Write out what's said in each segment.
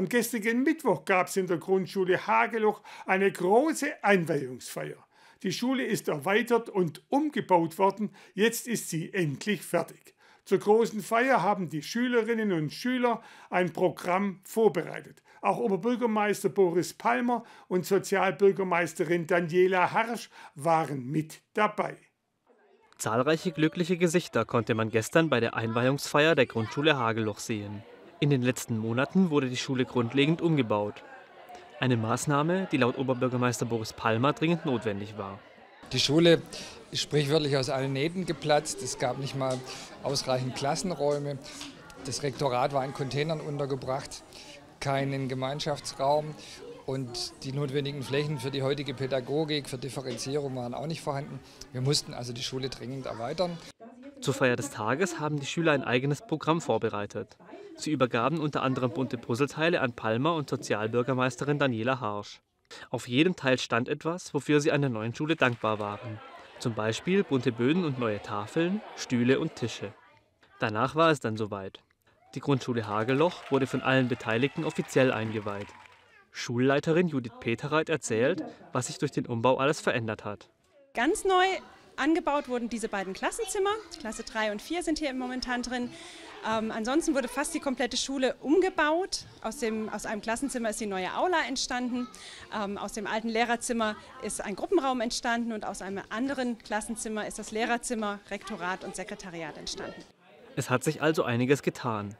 Am gestrigen Mittwoch gab es in der Grundschule Hageloch eine große Einweihungsfeier. Die Schule ist erweitert und umgebaut worden, jetzt ist sie endlich fertig. Zur großen Feier haben die Schülerinnen und Schüler ein Programm vorbereitet. Auch Oberbürgermeister Boris Palmer und Sozialbürgermeisterin Daniela Harsch waren mit dabei. Zahlreiche glückliche Gesichter konnte man gestern bei der Einweihungsfeier der Grundschule Hageloch sehen. In den letzten Monaten wurde die Schule grundlegend umgebaut. Eine Maßnahme, die laut Oberbürgermeister Boris Palmer dringend notwendig war. Die Schule ist sprichwörtlich aus allen Nähten geplatzt. Es gab nicht mal ausreichend Klassenräume. Das Rektorat war in Containern untergebracht, keinen Gemeinschaftsraum und die notwendigen Flächen für die heutige Pädagogik, für Differenzierung waren auch nicht vorhanden. Wir mussten also die Schule dringend erweitern. Zur Feier des Tages haben die Schüler ein eigenes Programm vorbereitet. Sie übergaben unter anderem bunte Puzzleteile an Palmer und Sozialbürgermeisterin Daniela Harsch. Auf jedem Teil stand etwas, wofür sie an der neuen Schule dankbar waren. Zum Beispiel bunte Böden und neue Tafeln, Stühle und Tische. Danach war es dann soweit. Die Grundschule Hageloch wurde von allen Beteiligten offiziell eingeweiht. Schulleiterin Judith Peterath erzählt, was sich durch den Umbau alles verändert hat. Ganz neu angebaut wurden diese beiden Klassenzimmer. Klasse 3 und 4 sind hier momentan drin. Ähm, ansonsten wurde fast die komplette Schule umgebaut. Aus, dem, aus einem Klassenzimmer ist die neue Aula entstanden. Ähm, aus dem alten Lehrerzimmer ist ein Gruppenraum entstanden und aus einem anderen Klassenzimmer ist das Lehrerzimmer, Rektorat und Sekretariat entstanden. Es hat sich also einiges getan.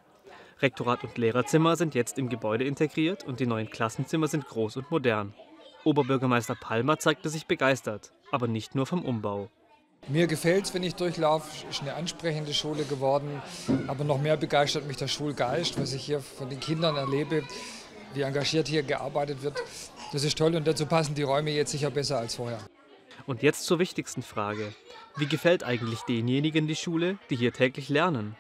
Rektorat und Lehrerzimmer sind jetzt im Gebäude integriert und die neuen Klassenzimmer sind groß und modern. Oberbürgermeister Palmer zeigte sich begeistert, aber nicht nur vom Umbau. Mir gefällt es, wenn ich durchlaufe. Es ist eine ansprechende Schule geworden. Aber noch mehr begeistert mich der Schulgeist, was ich hier von den Kindern erlebe, wie engagiert hier gearbeitet wird. Das ist toll und dazu passen die Räume jetzt sicher besser als vorher. Und jetzt zur wichtigsten Frage. Wie gefällt eigentlich denjenigen die Schule, die hier täglich lernen?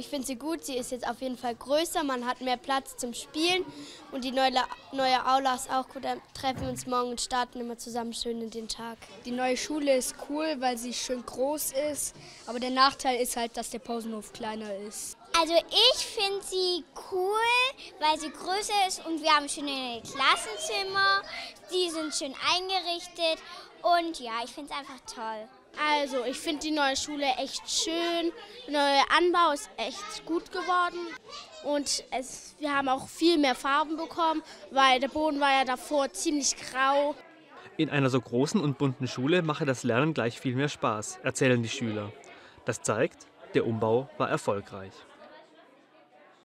Ich finde sie gut, sie ist jetzt auf jeden Fall größer, man hat mehr Platz zum Spielen und die neue, neue Aula ist auch gut. Dann treffen wir uns morgen und starten immer zusammen schön in den Tag. Die neue Schule ist cool, weil sie schön groß ist, aber der Nachteil ist halt, dass der Pausenhof kleiner ist. Also ich finde sie cool, weil sie größer ist und wir haben schöne Klassenzimmer, die sind schön eingerichtet und ja, ich finde es einfach toll. Also, ich finde die neue Schule echt schön. Der neue Anbau ist echt gut geworden. Und es, wir haben auch viel mehr Farben bekommen, weil der Boden war ja davor ziemlich grau. In einer so großen und bunten Schule mache das Lernen gleich viel mehr Spaß, erzählen die Schüler. Das zeigt, der Umbau war erfolgreich.